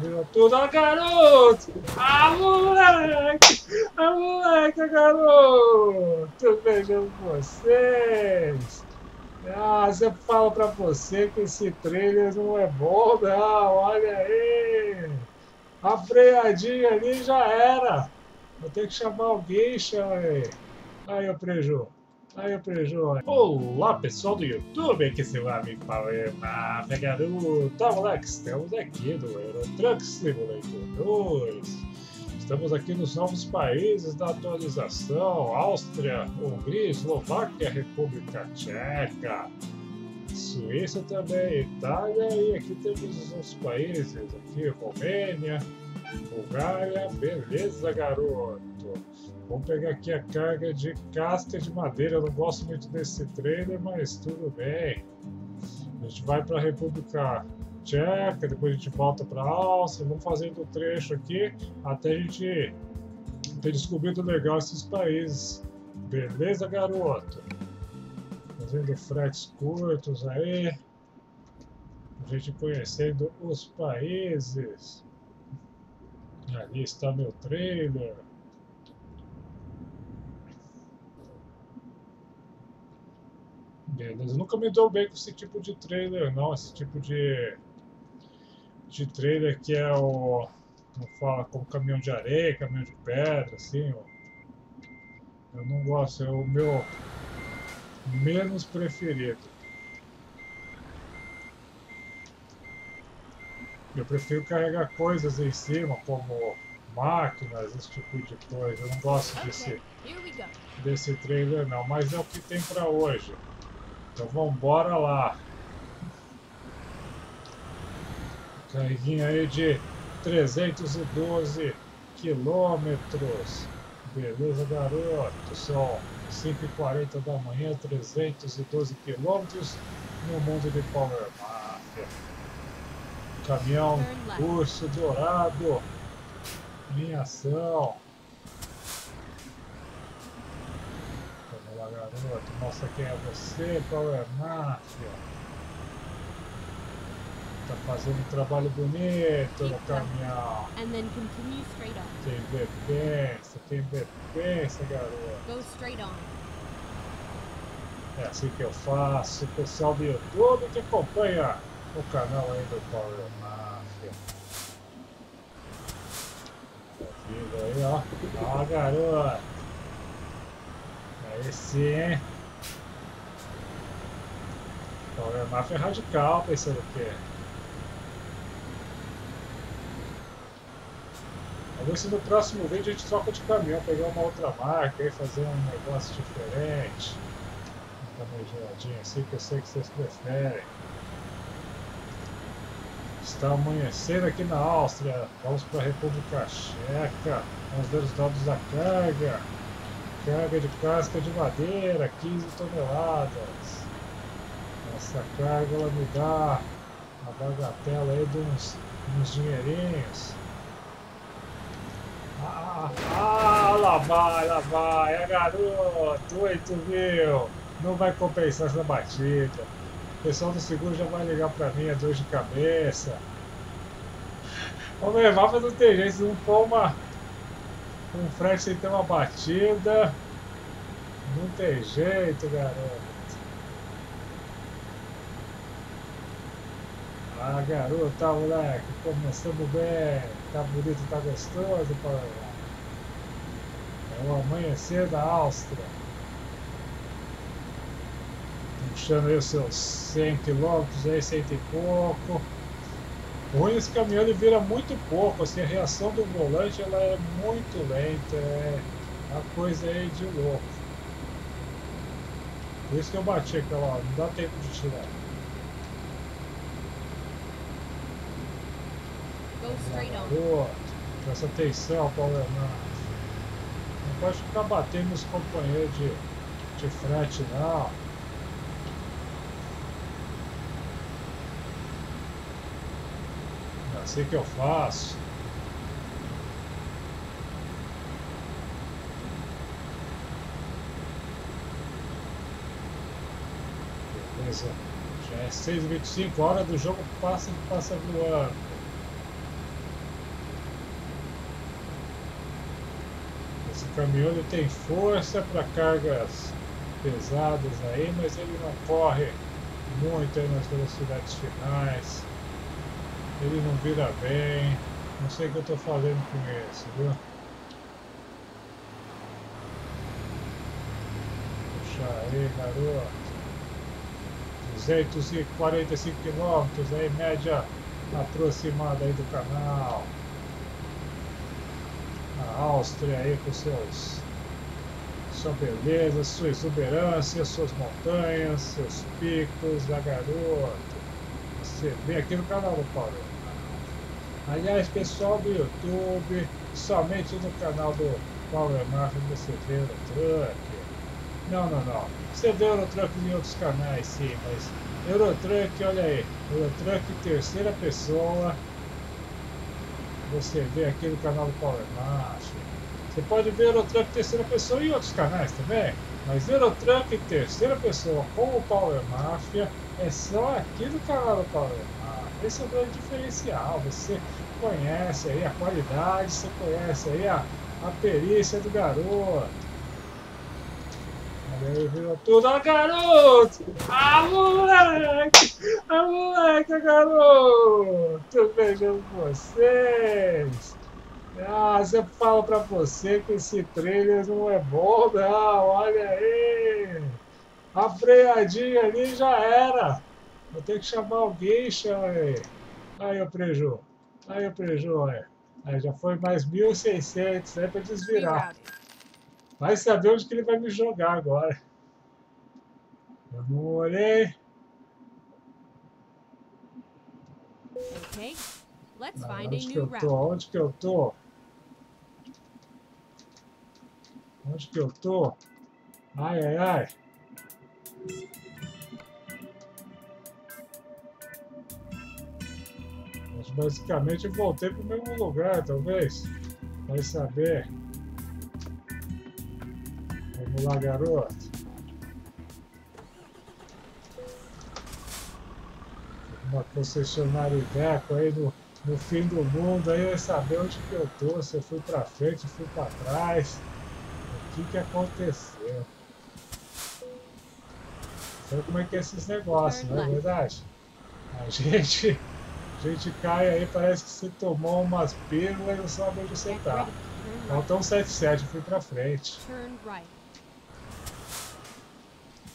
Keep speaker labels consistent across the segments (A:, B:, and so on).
A: Virou tudo. Ah, garoto! Ah, moleque! Ah, moleque, garoto! Tudo bem com vocês? Ah, você fala pra você que esse trailer não é bom, não. Olha aí! A freadinha ali já era. Vou ter que chamar alguém, chama aí. Aí, o Preju. Aí, o Preju. Olá, pessoal do YouTube. É seu amigo Power Mafia, garoto. Que estamos aqui no Euro Truck Simulator 2. Estamos aqui nos novos países da atualização. Áustria, Hungria, Eslováquia, República Tcheca. Suíça também, Itália e aqui temos os países, aqui Romênia, Bulgária, beleza garoto. Vamos pegar aqui a carga de casca de madeira, eu não gosto muito desse trailer, mas tudo bem. A gente vai para a República Tcheca, depois a gente volta para a Áustria, vamos fazendo o trecho aqui até a gente ter descobrido legal esses países. Beleza garoto? fazendo fretes curtos aí, a gente conhecendo os países. Ali está meu trailer. Nunca me dou bem com esse tipo de trailer não, esse tipo de, de trailer que é o, não fala, como caminhão de areia, caminhão de pedra, assim, ó. Eu não gosto, é o meu menos preferido. Eu prefiro carregar coisas em cima, como máquinas, esse tipo de coisa. Eu não gosto desse, desse trailer não, mas é o que tem para hoje. Então vamos embora lá. Carreguinha aí de 312 quilômetros. Beleza, garoto? São 5h40 da manhã, 312 quilômetros no mundo de Power Mafia. Caminhão Urso Dourado em ação. Vamos lá, garoto. Mostra quem é você, Power Mafia. Tá fazendo um trabalho bonito no caminhão. Tem bebência, tem bebência, garoto. É assim que eu faço. Pessoal do YouTube que acompanha o canal aí do Power Mafia. Vivo aí, ó. Ó, garoto. Aí sim, hein? Power Mafia é radical, pensando o quê? Ver se no próximo vídeo a gente troca de caminhão, pegar uma outra marca e fazer um negócio diferente. Tá meio geladinho assim, que eu sei que vocês preferem. Está amanhecendo aqui na Áustria. Vamos para a República Checa. Vamos ver os dados da carga. Carga de casca de madeira, 15 toneladas. Essa carga ela me dá a bagatela aí de uns, uns dinheirinhos. Ah, ah, lá vai, lá vai, é garoto, 8 mil, não vai compensar essa batida. O pessoal do seguro já vai ligar pra mim, a dor de cabeça. Vamos levar, mas não tem jeito, se não uma, um frete sem ter uma batida, não tem jeito, garoto. Ah, garoto, tá, moleque, começamos bem, tá bonito, tá gostoso, pô. É o amanhecer da Áustria. Puxando aí os seus 100 km, aí, 100 e pouco. Ruim desse caminhão ele vira muito pouco, assim, a reação do volante ela é muito lenta, é uma coisa aí de louco. Por isso que eu bati aquela hora, não dá tempo de tirar. Boa. Presta atenção, Paulo Hernandes. Não pode ficar batendo nos companheiros de, de frete, não. sei que eu faço. Beleza. Já é 6h25, hora do jogo passa e passa voando. Esse caminhão tem força para cargas pesadas aí, mas ele não corre muito nas velocidades finais. Ele não vira bem. Não sei o que eu estou fazendo com esse, viu? Puxa aí, garoto. 245 km aí, média aproximada aí do canal. A Áustria aí com seus sua beleza, sua exuberância, suas montanhas, seus picos, a garoto. Você vem aqui no canal do Paulo. Aliás, pessoal do YouTube, somente no canal do Power Mafia você vê o truck. Não, não, não. Você vê Eurotruck em outros canais, sim, mas Eurotruck, olha aí, Eurotruck terceira pessoa, você vê aqui no canal do Power Mafia. Você pode ver Eurotruck terceira pessoa em outros canais também, mas Eurotruck terceira pessoa com o Power Mafia é só aqui no canal do Power Mafia. Esse é o grande diferencial. Você conhece aí a qualidade, você conhece aí a, a perícia do garoto. Aí virou tudo, ah, garoto! Ah, moleque! Ah, moleque, garoto! Tô beijando vocês! Ah, você fala pra você que esse trailer não é bom, não, olha aí! A freadinha ali já era! Vou ter que chamar alguém, chama aí! Aí o preju! Aí o preju, aí! Aí já foi mais 1.600 aí pra desvirar. Vai saber onde que ele vai me jogar agora. Eu não olhei.
B: Okay, let's
A: Ah,
B: find a
A: onde que
B: new
A: eu
B: route.
A: tô? Onde que eu tô? Onde que eu tô? Ai, ai, ai. Mas basicamente eu voltei pro mesmo lugar, talvez. Vai saber. Vamos lá, garoto. Uma concessionária Iveco aí no, no fim do mundo, aí vai saber onde que eu tô, se eu fui pra frente, fui pra trás. O que que aconteceu? Sabe como é que é esses negócios, não é verdade? A gente, a gente cai aí, parece que você tomou umas pílulas e não sabe onde você tá. um 77, eu fui pra frente.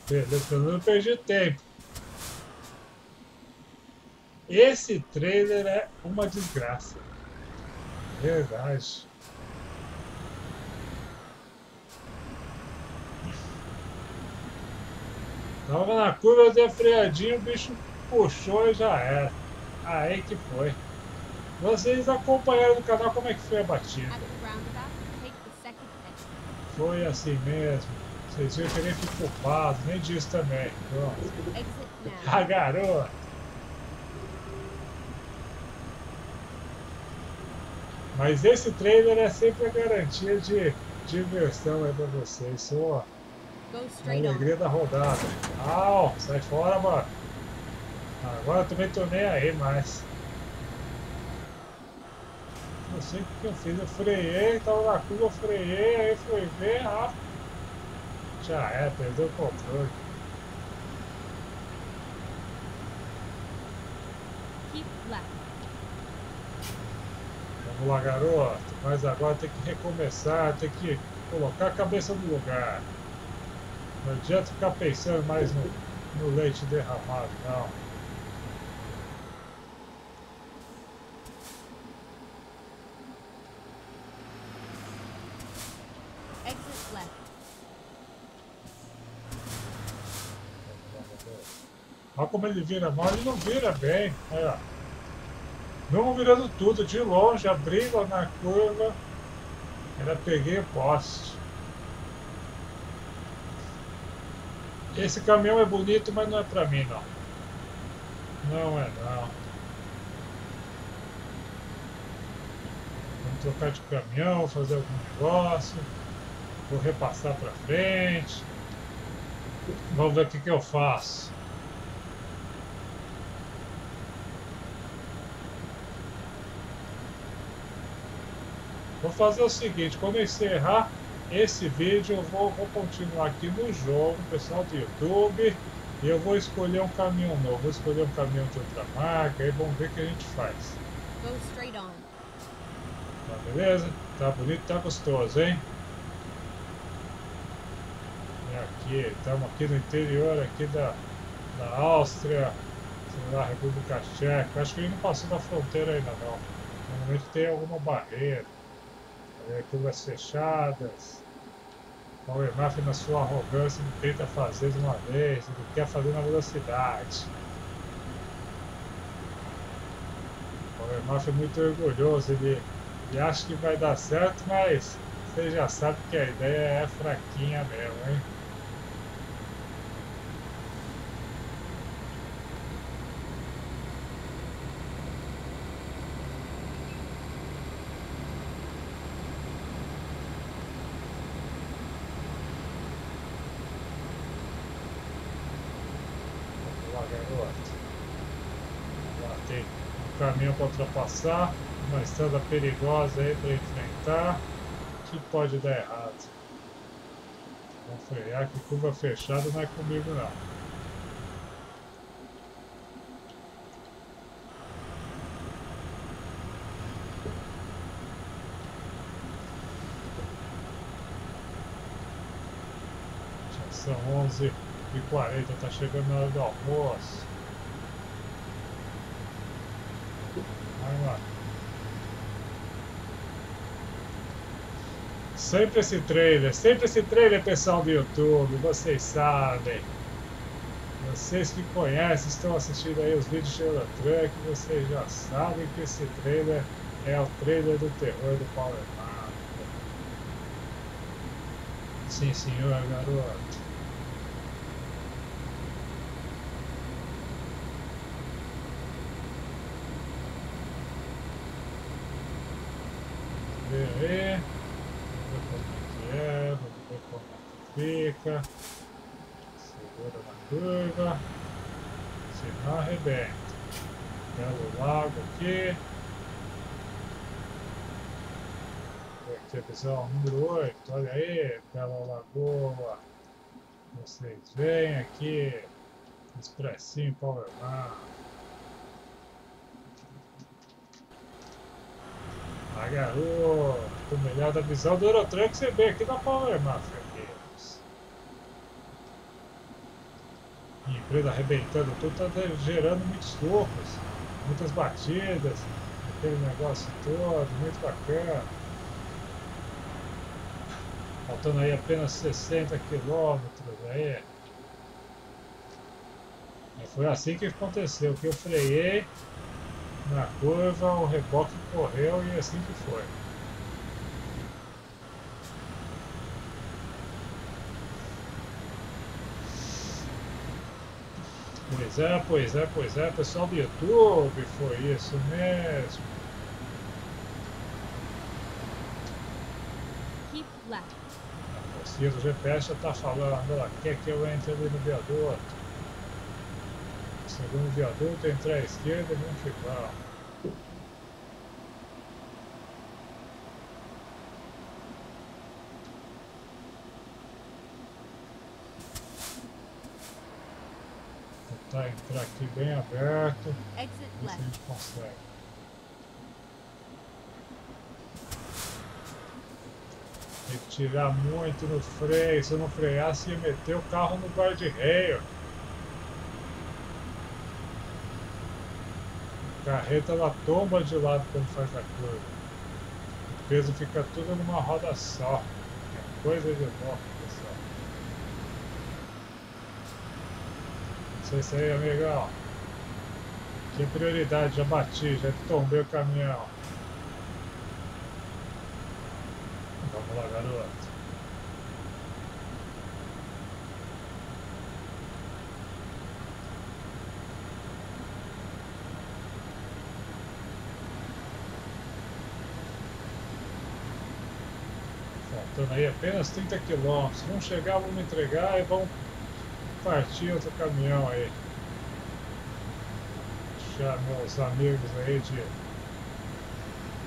A: Beleza, pelo menos perdi tempo. Esse trailer é uma desgraça. Verdade. Tava na curva, eu dei a freadinha, o bicho puxou e já era. Aí que foi. Vocês acompanharam no canal como é que foi a batida. Foi assim mesmo. Vocês viram que eu nem fui culpado, nem disso também. Pronto.
B: Now.
A: Ah, garoto! Mas esse trailer é sempre a garantia de diversão aí pra vocês. Só a alegria da rodada. Au, sai fora, mano. Agora eu também tô nem aí mais. Não sei o que eu fiz. Eu freiei, tava na curva, eu freiei, aí fui ver, rápido. Já é, perdeu o controle. Vamos lá, garoto. Mas agora tem que recomeçar, tem que colocar a cabeça no lugar. Não adianta ficar pensando mais no, no leite derramado, não.
B: Exit left.
A: Olha como ele vira mal, ele não vira bem. Aí, ó. Mesmo virando tudo de longe, abrindo na curva, ainda peguei o poste. Esse caminhão é bonito, mas não é pra mim, não. Não é, não. Vamos trocar de caminhão, fazer algum negócio. Vou repassar pra frente. Vamos ver o que, que eu faço. Vou fazer o seguinte, quando eu encerrar, esse vídeo eu vou, vou continuar aqui no jogo, pessoal do YouTube. E eu vou escolher um caminhão novo, vou escolher um caminhão de outra marca, aí vamos ver o que a gente faz.
B: Go straight on.
A: Tá beleza? Tá bonito, tá gostoso, hein? E aqui, estamos aqui no interior aqui da, da Áustria, sei lá, República Tcheca. Acho que ele não passou da fronteira ainda não. Normalmente tem alguma barreira. Aí, curvas fechadas. O Emaf, na sua arrogância, ele tenta fazer de uma vez, ele quer fazer na velocidade. O Emaf é muito orgulhoso, ele, ele acha que vai dar certo, mas você já sabe que a ideia é fraquinha mesmo, hein? Caminhão para ultrapassar, uma estrada perigosa aí para enfrentar, que pode dar errado. Vamos frear que curva fechada não é comigo não. Já são 11h40, tá chegando a hora do almoço. Sempre esse trailer, sempre esse trailer, pessoal do YouTube, vocês sabem. Vocês que conhecem, estão assistindo aí os vídeos de Eurotruck, vocês já sabem que esse trailer é o trailer do terror do Power Map. Sim, senhor, garoto. ver aí. Vamos ver como é que é, vamos ver como fica. Segura na curva. Se não arrebenta. Belo lago aqui. Aqui a visão número 8, olha aí, bela lagoa. Vocês veem aqui, expressinho Power Man. Ah, garoto, melhor da visão do Eurotruck você vê aqui na Power Empresa arrebentando tudo, tá gerando muitos lucros, muitas batidas, aquele negócio todo, muito bacana. Faltando aí apenas 60 quilômetros aí. E foi assim que aconteceu, que eu freiei na curva, o reboque correu e assim que foi. Pois é, pois é, pois é, pessoal do YouTube, foi isso mesmo.
B: Keep left.
A: A mocinha do GPS já está falando, ela quer que eu entre ali no viaduto. Segundo viaduto, entrar à esquerda e vamos ficar. Tentar entrar aqui bem aberto.
B: Exit
A: Ver se a gente consegue. Tem que tirar muito no freio. Se eu não freasse, ia meter o carro no guarda-reio. carreta ela tomba de lado quando faz a curva. O peso fica tudo numa roda só. É coisa de louco, pessoal. Sei se aí, amigão. Que prioridade, já bati, já tombei o caminhão. Vamos lá, garoto. Faltando aí apenas 30 quilômetros. Vamos chegar, vamos entregar e vamos partir outro caminhão aí. Deixar meus amigos aí de,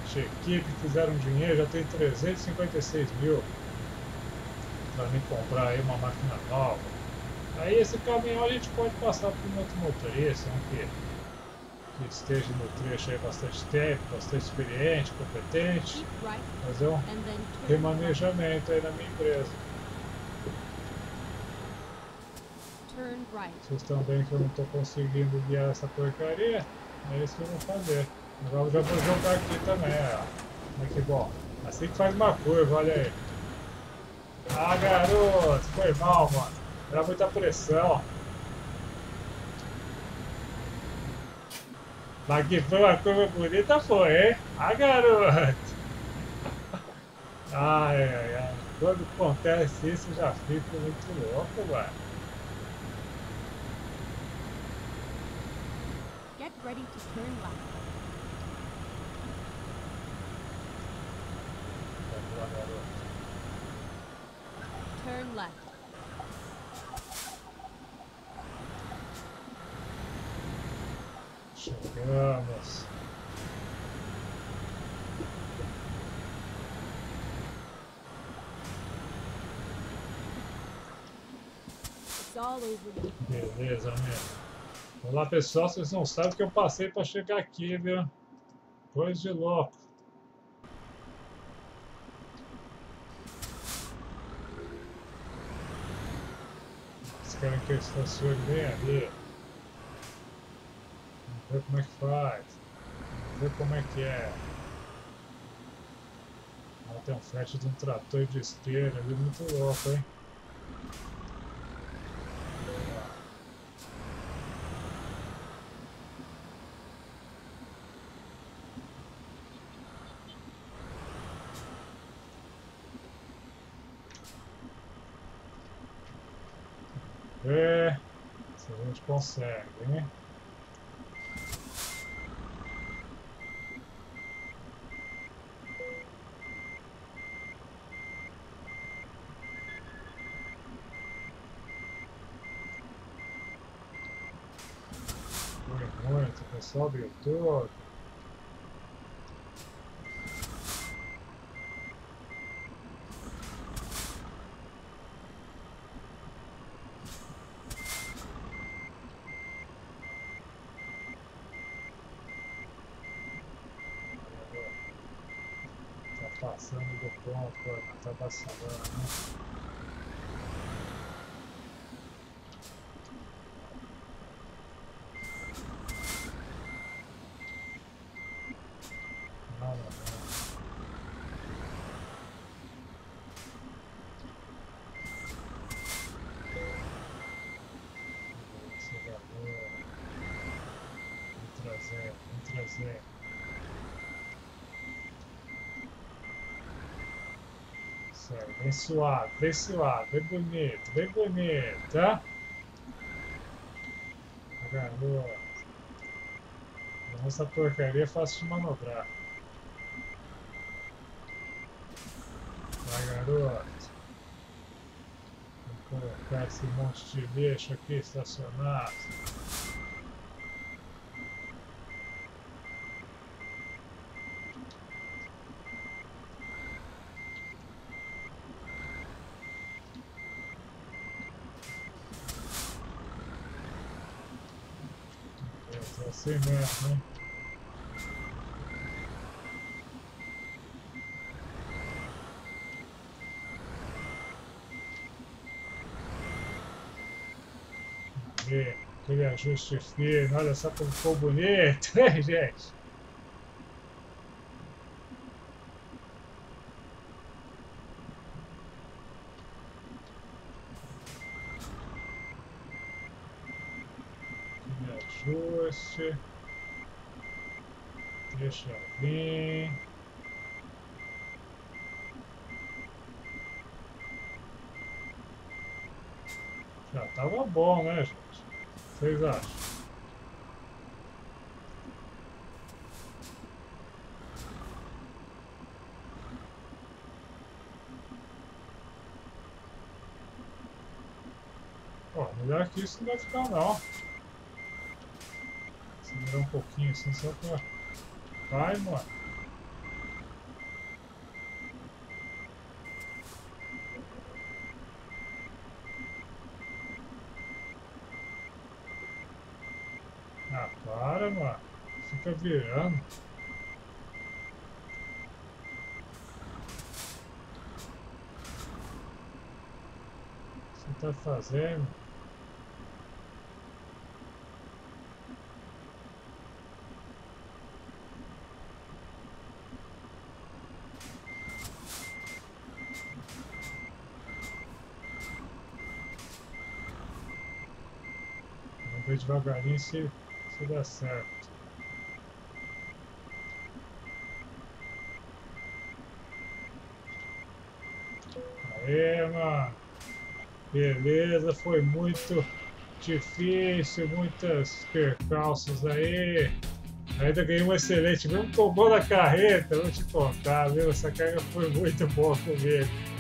A: de equipe fizeram dinheiro, já tem 356 mil. para mim comprar aí uma máquina nova. Aí esse caminhão a gente pode passar para um outro motorista, um que, que esteja no trecho aí bastante tempo, bastante experiente, competente, fazer um remanejamento aí na minha empresa. Vocês estão vendo que eu não estou conseguindo guiar essa porcaria? É isso que eu vou fazer. Agora já vou jogar aqui também. Olha que bom. Assim que faz uma curva, olha aí. Ah, garoto, foi mal, mano. Era muita pressão. Mas que foi uma curva bonita, foi, hein? Ah, garoto. Ai, ai, ai. Quando acontece isso, eu já fico muito louco, mano.
B: Ready to turn left.
A: Vamos lá, garoto.
B: Turn left.
A: Chegamos.
B: It's all over you.
A: Beleza, amigo. Olá, pessoal. Vocês não sabem o que eu passei para chegar aqui, viu? Coisa de louco. Eles querem que eu estacione bem ali. Vamos ver como é que faz. Vamos ver como é que é. Ah, tem um frete de um trator de esteira ali, muito louco, hein? Consegue? Foi muito, pessoal do YouTube. Passando do ponto, pô, tá vacilando, né? Não, não, não. Acelerador. Vem trazer, vem trazer. Sério, bem suave, bem bonito, bem bonito, tá? A garota. Essa porcaria é fácil de manobrar. Vai, garoto. Vou colocar esse monte de lixo aqui estacionado. É assim mesmo, hein? Aí, aquele ajuste fino, olha só como ficou bonito, hein, gente? Ajuste. Deixa vir. Já tava bom, né, gente? Vocês acham? Ó, melhor que isso não vai ficar não dar um pouquinho assim só pra. Vai, mano. Ah, para, mano. Fica tá virando. Você tá fazendo? Devagarinho se, se dá certo. Aê, mano. Beleza, foi muito difícil, muitas percalços aí. Ainda ganhei um excelente, mesmo tomou na carreta, vou te contar, viu? Essa carga foi muito boa comigo.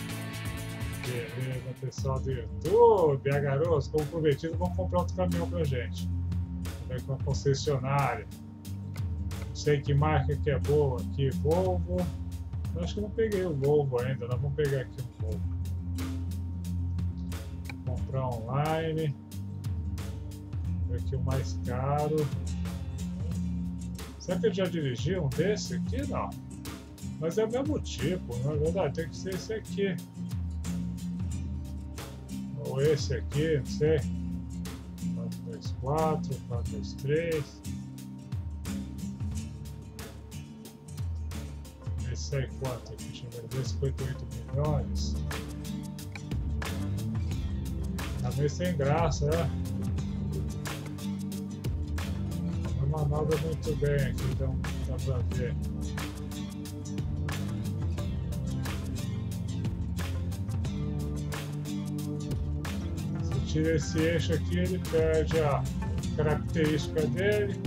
A: Beleza, pessoal do YouTube, a garotos, como prometido, vão comprar outro caminhão pra gente. Vai com a concessionária. Não sei que marca que é boa aqui, Volvo. Eu acho que não peguei o Volvo ainda, nós vamos pegar aqui um Volvo. Comprar online. Aqui o mais caro. Será que ele já dirigiu um desse aqui? Não. Mas é o mesmo tipo, na verdade, tem que ser esse aqui. Ou esse aqui, não sei. 424, 423. Esse sai quanto aqui? Deixa eu ver. 58 milhões. Tá meio sem graça, né? Não manobra muito bem aqui, então dá pra ver. Tira esse eixo aqui, ele perde a característica dele.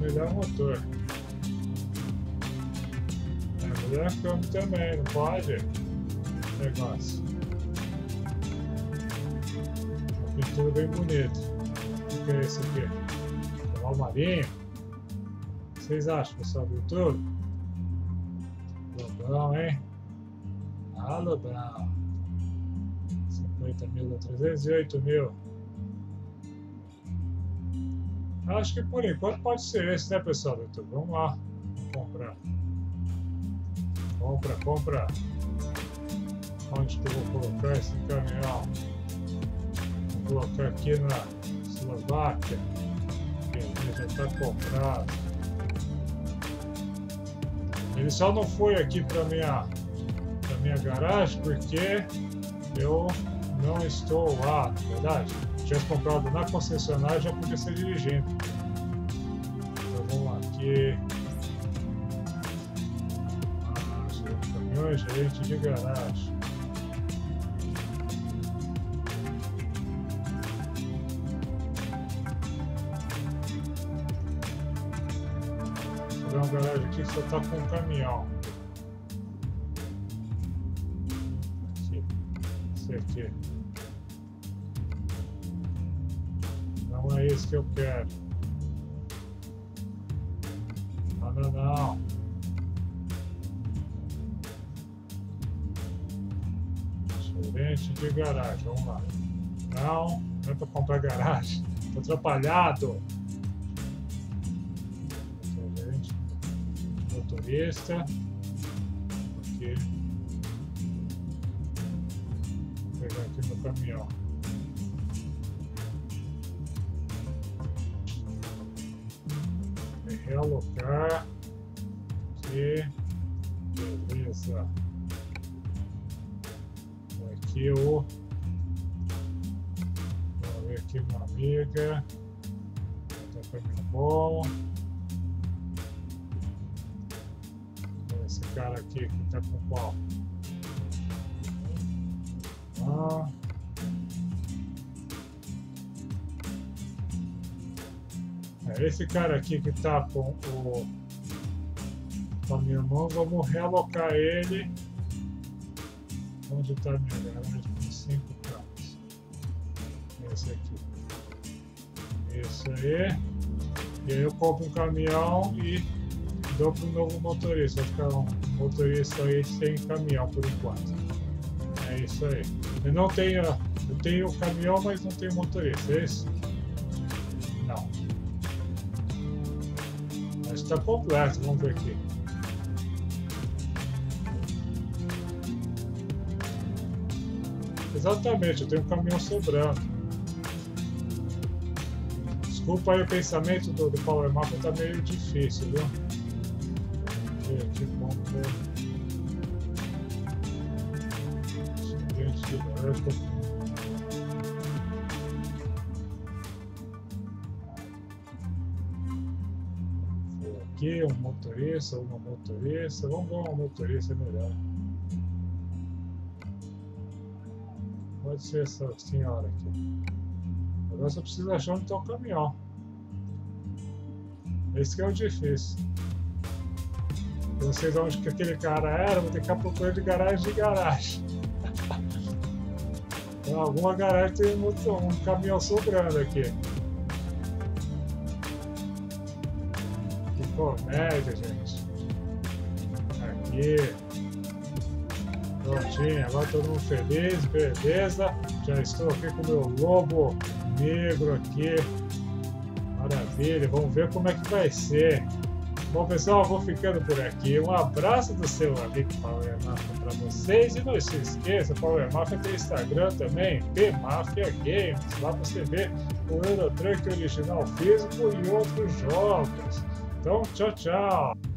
A: Melhor motor. É melhor câmbio também, não pode? Negócio. A pintura bem bonita. O que é esse aqui? Cavalo marinho? O que vocês acham, pessoal do? Lobão, hein? Ah, Lobão. 50 mil, 308 mil. Acho que por enquanto pode ser esse, né, pessoal do YouTube? Vamos lá. Vamos comprar. Compra, compra. Onde que eu vou colocar esse caminhão? Vou colocar aqui na Eslováquia. Beleza, já está comprado. Ele só não foi aqui para minha para minha garagem porque eu não estou lá, na verdade. Se tivesse comprado na concessionária já podia ser dirigindo. Então vamos lá aqui. Ah, caminhões, gerente de garagem. Vou uma garagem aqui que só tá com um caminhão. Aqui. Esse aqui. Não é esse que eu quero. Não, não, não. Gerente de garagem, vamos lá. Não, não é para comprar garagem. Tô atrapalhado. Motorista. Aqui. Vou pegar aqui no caminhão. realocar aqui, beleza. Aqui o vamos ver aqui uma amiga, tá caminho bom. Cara aqui que tá com qual? Ah. É, esse cara aqui que tá com o com a minha mão, vamos realocar ele. Onde a minha garagem? Com cinco carros. Esse aqui. Isso aí. E aí eu compro um caminhão e dou um novo motorista. Vai ficar um motorista aí sem caminhão por enquanto. É isso aí. Eu não tenho, Eu tenho caminhão, mas não tenho motorista, é isso? Não. Mas está completo, vamos ver aqui. Exatamente, eu tenho um caminhão sobrando. Desculpa aí o pensamento do, do Power Map, tá meio difícil, viu? De barco. Aqui, um motorista, uma motorista. Vamos ver uma motorista melhor. Pode ser essa senhora aqui. Agora só precisa achar onde está o caminhão. Esse que é o difícil. Não sei de onde que aquele cara era, vou ter que ficar procurando de garagem de garagem. Então, alguma garagem tem um, um caminhão sobrando aqui. Que comédia, gente. Aqui. Prontinho, agora todo mundo feliz, beleza. Já estou aqui com o meu lobo negro aqui. Maravilha, vamos ver como é que vai ser. Bom, pessoal, vou ficando por aqui. Um abraço do seu amigo Power Mafia para vocês. E não se esqueça, Power Mafia tem Instagram também, P-Mafia Games. Lá você vê o Eurotruck original físico e outros jogos. Então, tchau, tchau.